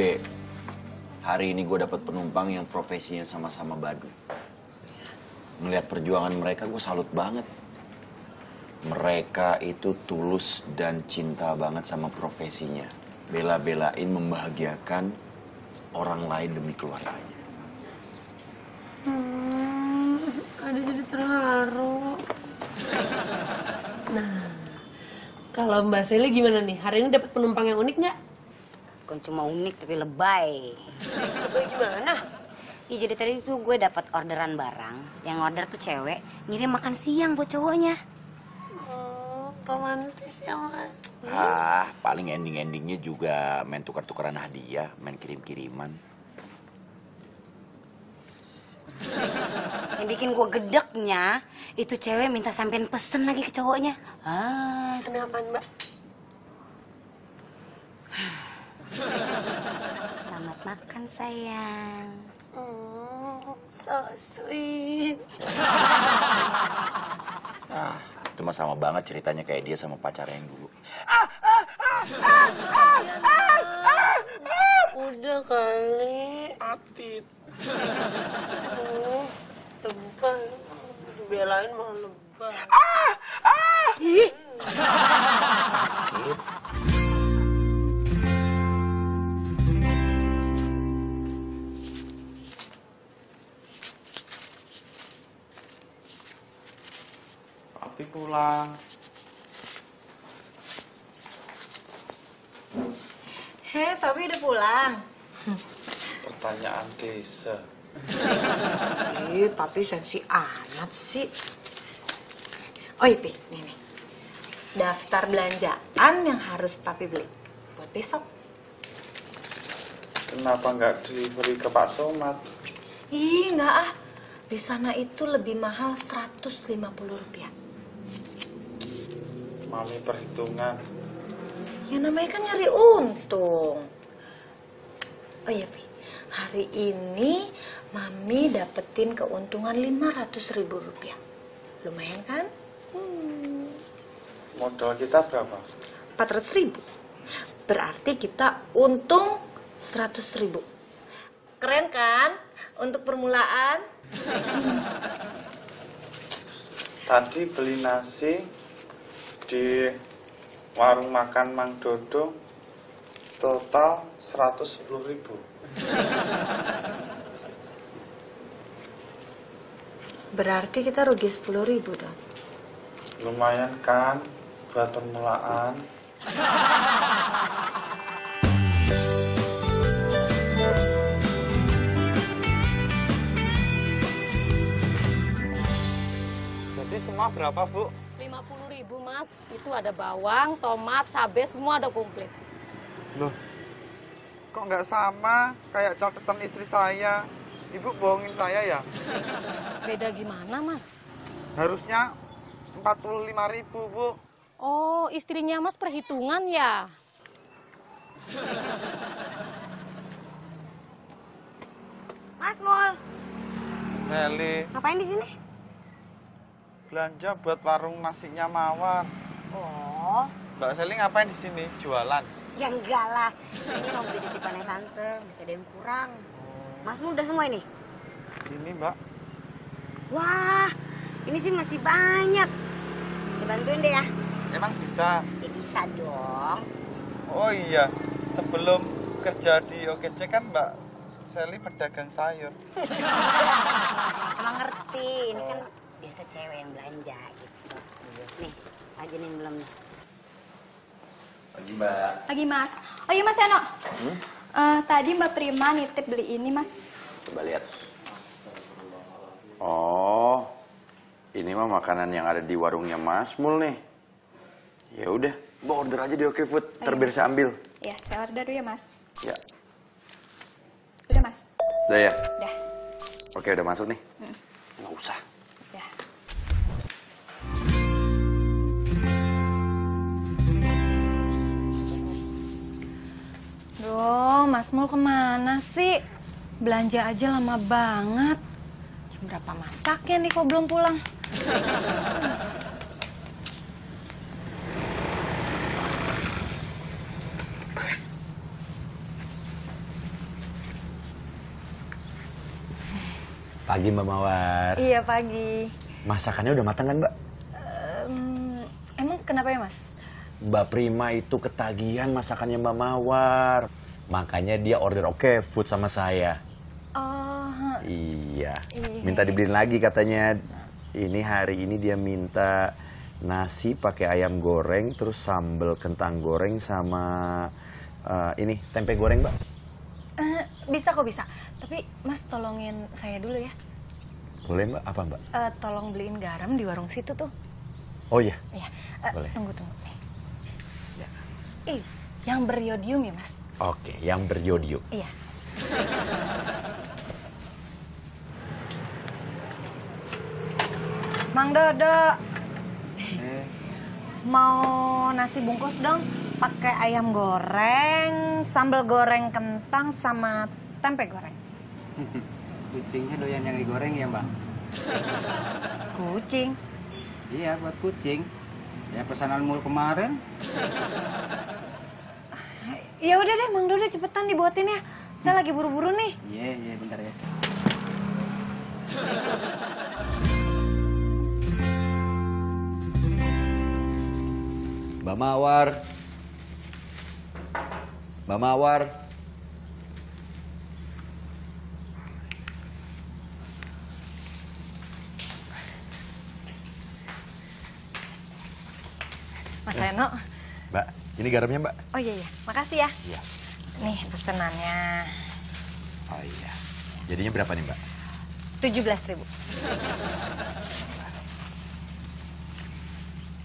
Dek, hari ini gue dapat penumpang yang profesinya sama-sama badu. Melihat perjuangan mereka, gue salut banget. Mereka itu tulus dan cinta banget sama profesinya. Bela-belain membahagiakan orang lain demi keluarganya. Hmm, ada jadi terharu. Nah, kalau Mbak Seli gimana nih? Hari ini dapat penumpang yang unik nggak? Bukan cuma unik tapi lebay. Lebay gimana? Iya jadi tadi tuh gue dapat orderan barang. Yang order tuh cewek ngirim makan siang buat cowoknya. Oh, romantis ya Mas. Ah, paling ending-endingnya juga main tukar-tukaran hadiah, main kirim-kiriman. Yang bikin gue gedeknya itu cewek minta sampein pesen lagi ke cowoknya. Ah, Kenapa Mbak? Selamat makan sayang. Oh, so sweet. Ah, itu mah sama banget ceritanya kayak dia sama pacarnya yang dulu. Udah kali. Atit. Oh, tebal. Dibelain malah lebay. Papi pulang. Heh, tapi udah pulang. Pertanyaan Desa. Ih, papi sensi amat sih. Oh iya, Pi, nih nih. Daftar belanjaan yang harus papi beli buat besok. Kenapa nggak delivery ke Pak Somad? Ih, nggak ah. Di sana itu lebih mahal 150 rupiah. Mami perhitungan. Ya namanya kan nyari untung. Oh iya, Pi. Hari ini Mami dapetin keuntungan 500 ribu rupiah. Lumayan kan? Hmm. Modal kita berapa? 400 ribu. Berarti kita untung 100 ribu. Keren kan? Untuk permulaan. Tadi beli nasi di warung makan Mang Dodo total 110 ribu. Berarti kita rugi 10 ribu dong. Lumayan kan buat permulaan. Jadi semua berapa bu? 50 ribu mas, itu ada bawang, tomat, cabai, semua ada komplit. Loh, kok nggak sama kayak catatan istri saya? Ibu bohongin saya ya? Beda gimana mas? Harusnya 45 ribu bu. Oh, istrinya mas perhitungan ya? Mas Mol, Sally, ngapain di sini? Belanja buat warung nasinya Mawar. Oh, Mbak Sally ngapain di sini? Jualan. ya enggak lah. Ini mau beli titipannya tante, bisa ada yang kurang. Mas Mol udah semua ini? Ini Mbak. Wah, ini sih masih banyak. Saya bantuin deh ya. Emang bisa? Ya bisa dong. Oh iya, sebelum kerja di OKC kan Mbak Sally pedagang sayur. Emang ngerti, ini kan biasa cewek yang belanja gitu. Nih, ajanin belum nih. Pagi mbak. Lagi mas. Oh iya mas Eno. Eh, tadi Mbak Prima nitip beli ini mas. Coba lihat. Oh, ini mah makanan yang ada di warungnya Mas Mul nih. Ya udah, bawa order aja di Oke Food, ntar biar saya ambil. Ya saya order dulu ya mas. Ya, Udah mas. udah ya. Udah. Oke, udah masuk nih. Nggak usah. Mas mau ke mana sih? Belanja aja lama banget. Jam berapa masaknya nih kok belum pulang? Pagi Mbak Mawar. Iya pagi. Masakannya udah matang kan Mbak? Um, emang kenapa ya Mas? Mbak Prima itu ketagihan masakannya Mbak Mawar. Makanya dia order oke food sama saya. Oh, Iya. Iya. Minta dibeliin lagi katanya. Ini hari ini dia minta nasi pakai ayam goreng, terus sambal kentang goreng sama eh, ini tempe goreng, Mbak. eh, bisa kok bisa. Tapi mas tolongin saya dulu ya. Boleh, Mbak? Apa, Mbak? Eh, tolong beliin garam di warung situ tuh. Oh iya. Iya. Eh, Boleh. Tunggu tunggu. Nih. Ih, yang beriodium ya mas? Oke, yang beryodio. Iya. Mang Dodo. Mau nasi bungkus dong, pakai ayam goreng, sambal goreng kentang sama tempe goreng. Kucingnya doyan yang digoreng ya mbak? Kucing. Iya buat kucing. Ya pesanan mul kemarin. Ya udah deh, Mang Dodo cepetan dibuatin ya. Saya lagi buru-buru nih. Iya iya bentar ya. Mbak Mawar. Mbak Mawar. Mas Reno. Mbak, ini garamnya, Mbak. Oh iya iya, makasih ya. Iya. Nih pesenannya Oh iya. Jadinya berapa nih, Mbak? tujuh belas ribu.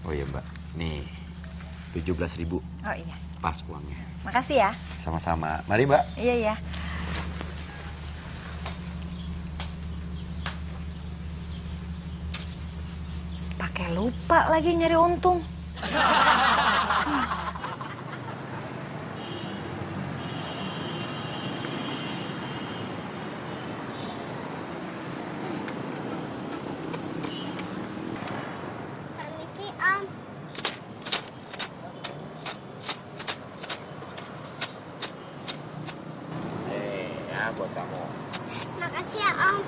Oh iya, Mbak. Nih, 17.000 ribu Oh iya, pas uangnya. makasih ya. Sama-sama. Mari, Mbak. Iya iya. Pakai lupa lagi nyari untung. Permisi, Om. Eh, ya buat kamu. Makasih ya, Om.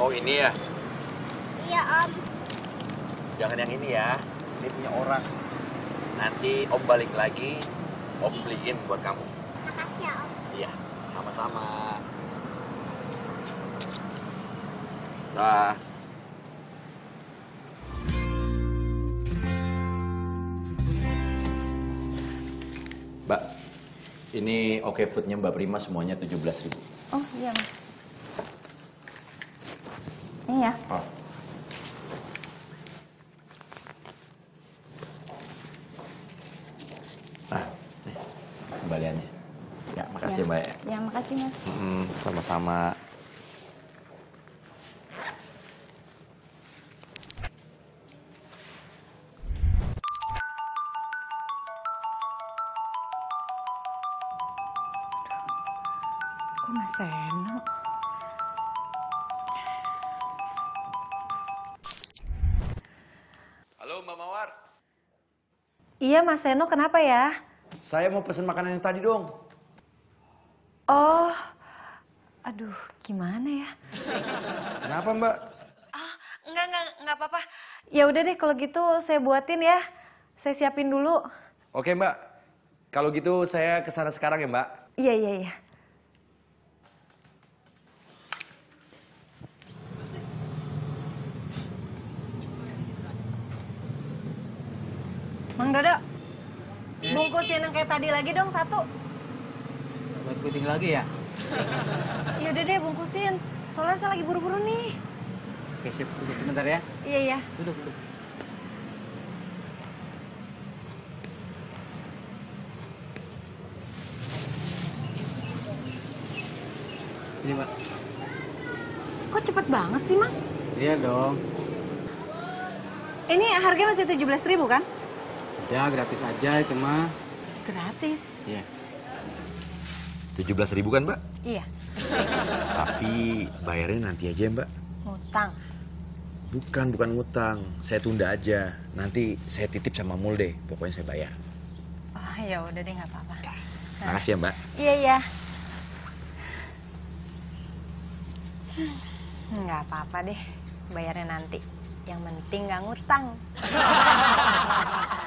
Oh, ini ya. Iya, Om. Jangan yang ini ya. Ini punya orang. Nanti Om balik lagi, Om beliin buat kamu. Makasih ya, Om. Iya, sama-sama. Dah. Mbak, ini oke foodnya Mbak Prima semuanya 17.000 ribu. Oh iya mas. Iya. Oh. Nah, nih kembaliannya. Ya, makasih Mbak ya. Ya makasih mas. Mm, sama-sama. Kok Halo Mbak Mawar. Iya mas Seno kenapa ya? Saya mau pesen makanan yang tadi dong. Oh, aduh gimana ya? Kenapa Mbak? Enggak, enggak, enggak apa-apa. Ya udah deh kalau gitu saya buatin ya. Saya siapin dulu. Oke Mbak. Kalau gitu saya ke sana sekarang ya Mbak. Iya, iya, iya. Mang Dodo, bungkusin yang kayak tadi lagi dong satu. Buat kucing lagi ya? Ya udah deh bungkusin. Soalnya saya lagi buru-buru nih. Oke sip, tunggu sebentar ya. Iya, iya. Duduk, duduk. Ini mbak. Kok cepet banget sih, Mang? Iya dong. Ini harganya masih 17 ribu kan? Udah gratis aja itu mah. Gratis. Iya. 17 ribu kan Mbak? Iya. Tapi bayarnya nanti aja ya Mbak. Ngutang. Bukan, bukan ngutang. Saya tunda aja. Nanti saya titip sama Mul deh. Pokoknya saya bayar. Oh, ya udah deh nggak apa-apa. Makasih ya mbak. Iya, iya. Nggak apa-apa deh, bayarnya nanti. Yang penting nggak ngutang.